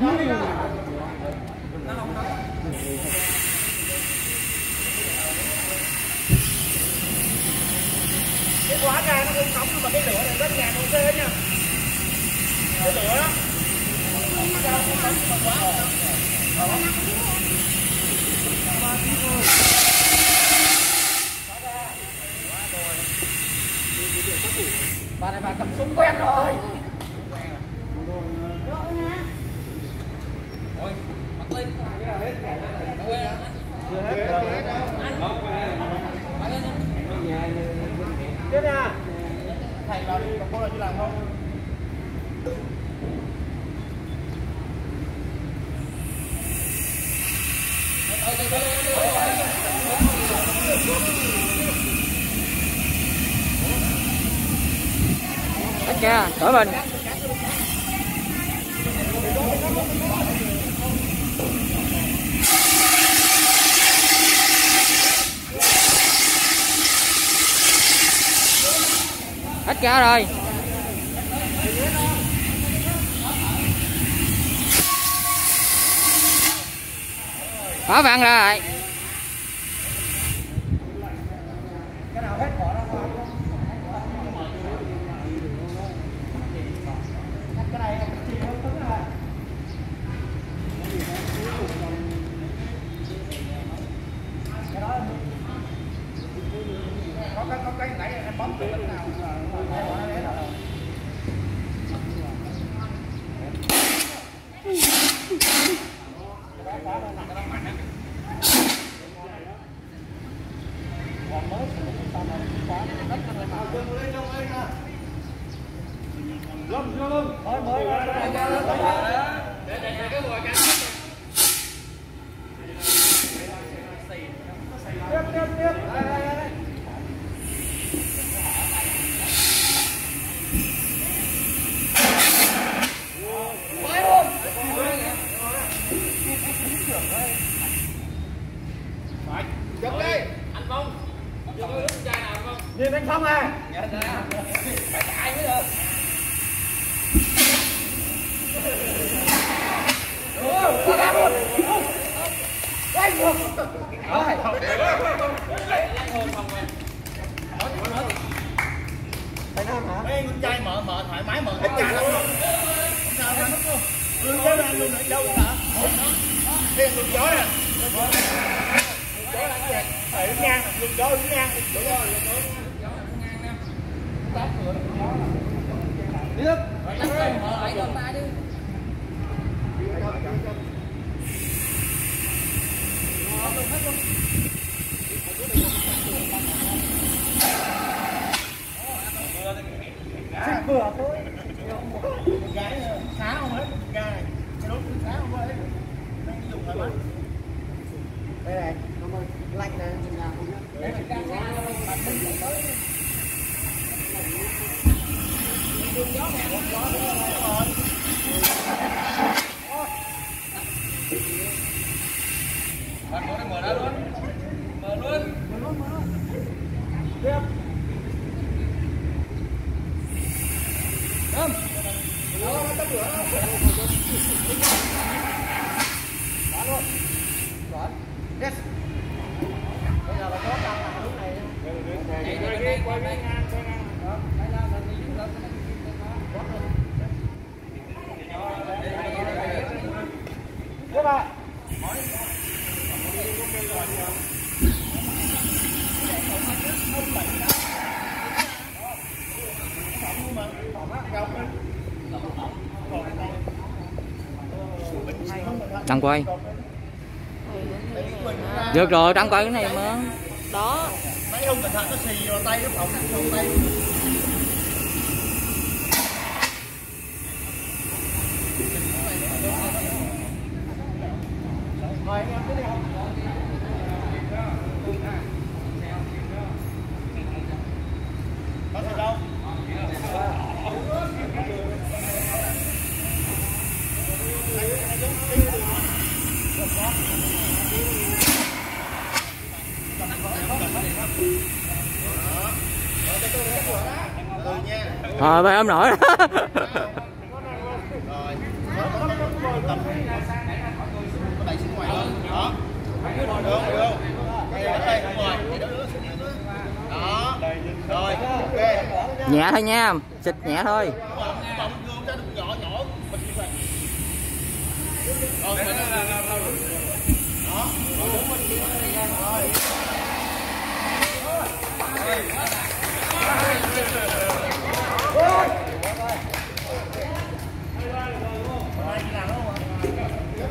cái quá ga nó không nóng nhưng mà cái lửa này rất ngàn ok nha. Cái lửa đó. Bà này bà cầm súng quen rồi. Tiếp nha Thầy vào đi, còn cô là chưa làm không? Hết nha, đổi mình. Hết cả rồi. Bỏ vặn lại. Cái nào hết bỏ ra ngoài Cái này là chỉ cá cứng rồi. Cái đó có cái có cái nãy em bấm cái nào bỏ cái đấy rồi mới mới tiếp tiếp tiếp đây đây đây Chụp đi Anh Phong Chụp cái lúc trai nào anh Phong Nhìn anh không à Dạ dạ Phải chạy mới được Ê, con trai mở mở thoải mái mở hết trà lắm luôn Không sao đâu Lương gió đang luôn đâu hả? Đi lương gió nè Lương gió đang kẹt Phải ứng ngang, lương gió ứng ngang Đúng rồi, lương gió ứng ngang tiếp. vừa thôi Gái không này Cái đốt không Đang dùng thoải mái Đây này Lạnh này Đấy là ga xá bạn có thể mở ra luôn. Mở luôn. Tiếp Yes. Bây giờ là có căng là lúc này Chạy đi bên đây, qua đây. Đó. Tiếp ạ. Đăng quay. Được rồi, đăng quay cái này mà. đó Mấy ông cẩn thận nó xì vào tay nó phỏng vào tay. Mời anh em tiếp đi. Có gì đâu. Ừ nha. Ờ, bay ôm nổi đó. Rồi. Tập. Có đẩy xuống ngoài luôn. Đó. Được không? Được không? Đây, đây, đúng rồi. Đây, đó nữa, xuống nữa. Đó. Rồi. Nhẹ thôi nha xịt nhẹ thôi rồi,